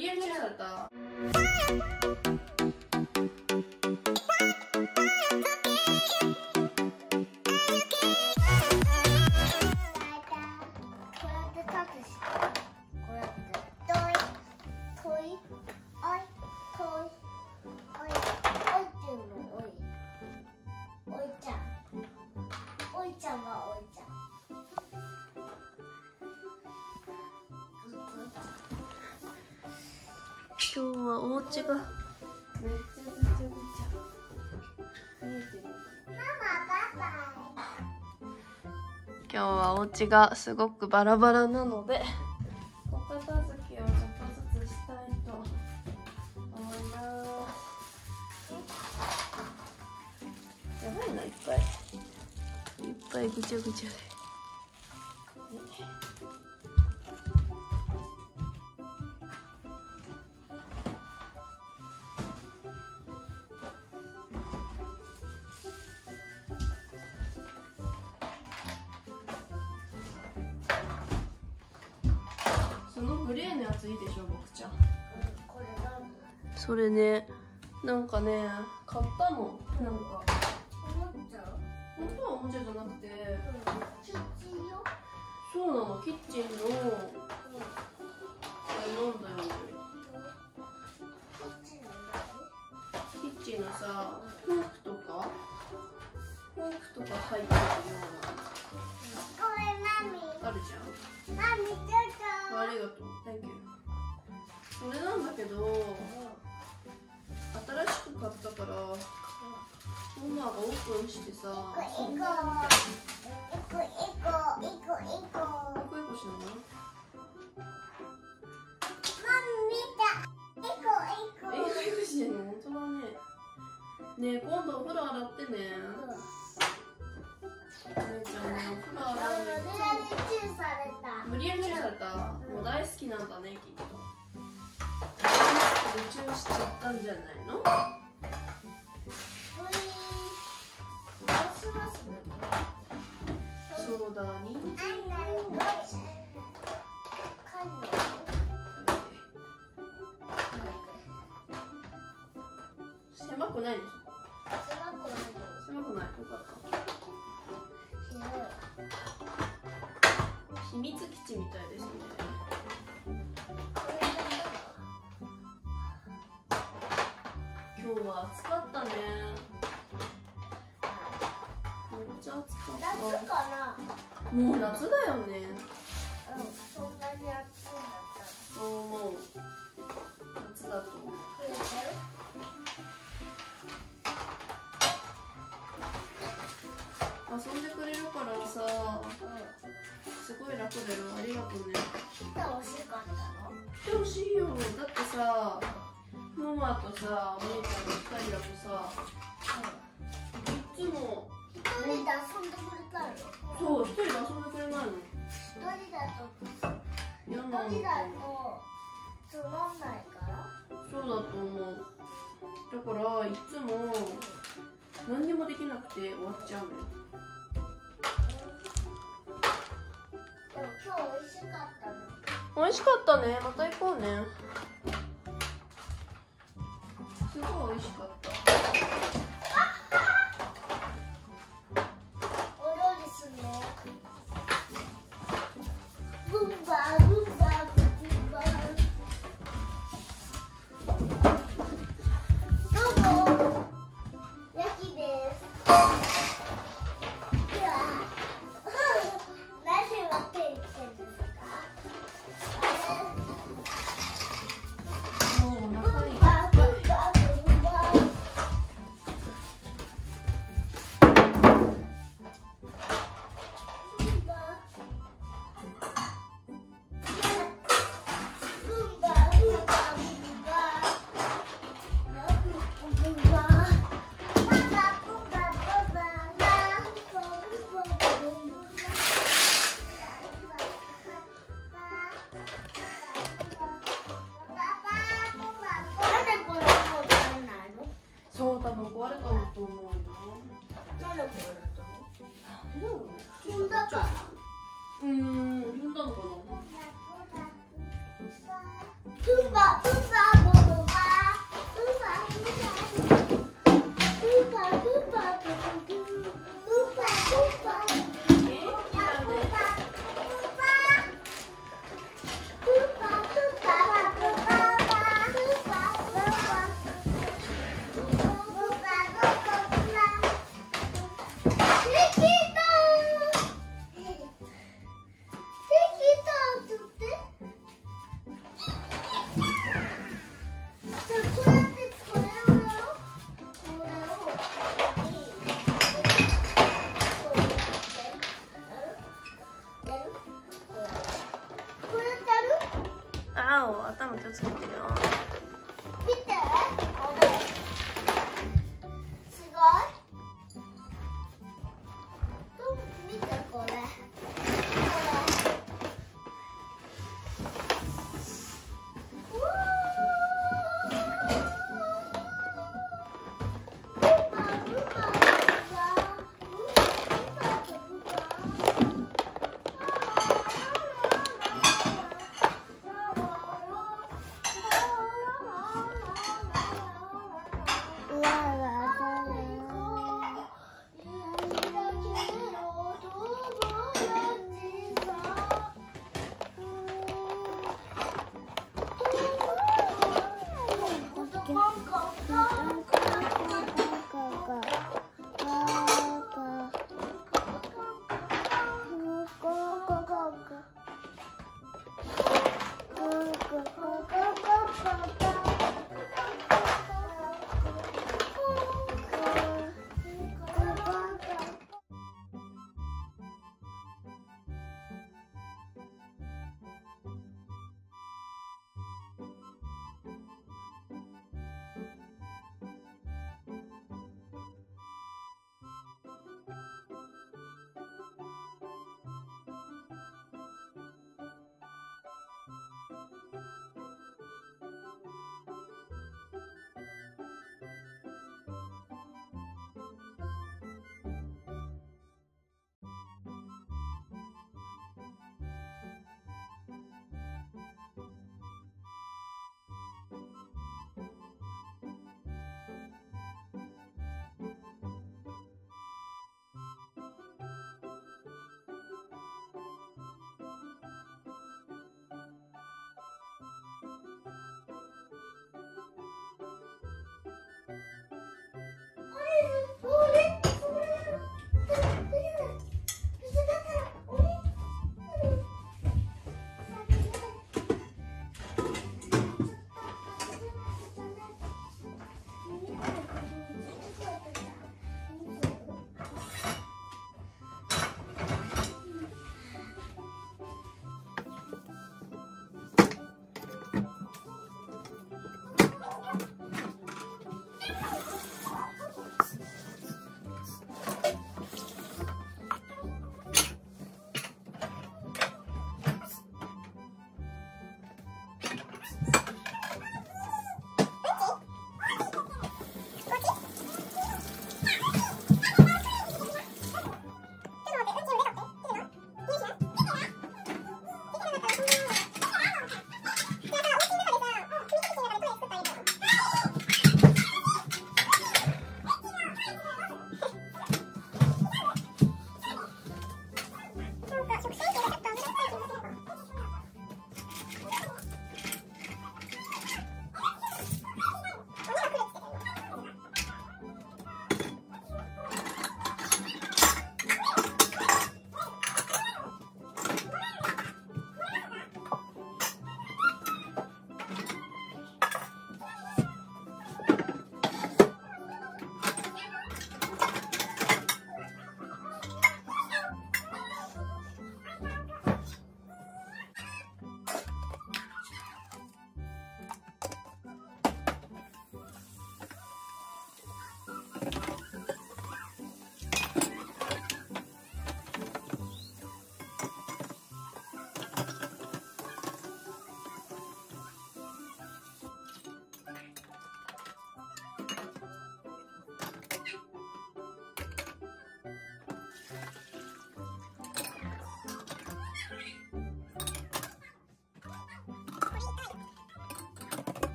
理やりはお家が。めっちゃぐちゃぐちゃ見えてる今日はお家がすごくバラバラなのでお片付けをちょっとずつしたいと思います。やばいないっぱい。いっぱいぐちゃぐちゃで。そのグレーのやついいでしょ僕ちゃん。それねなんかね買ったのなんか。本当はおもちゃじゃなくて。そうなのキッチンの。あれなんだよキッチンのさフォークとか？フォークとか入ってるような。あるじゃんありがとう。Thank you それなんだけど新しく買ったからママがオープンしてさ一個一個一個一個一個一個個してんの？本当だね今度お風呂洗ってね。姉ちゃん無理やりチューされた。もう大好きなんだねきっと。チューしちゃった。んじゃないのそうだに狭くないでしょ秘密基地みたいですね。今日は暑かったねめっちゃ暑かっ夏かな。たもう夏だよね。うん。そんなに暑いんだったそうすごい楽だよありがとうね来てほしかったの？来てほしいよだってさママとさお姉ちゃんの2人だとさいつも一人で遊んでくれたよそう一人で遊んでくれないの？一人だと一人だとつまんないから？そうだと思う。だからいつも何にもできなくて終わっちゃうのよ今日美味しかったの。美味しかったね。また行こうね。すごい美味しかったうう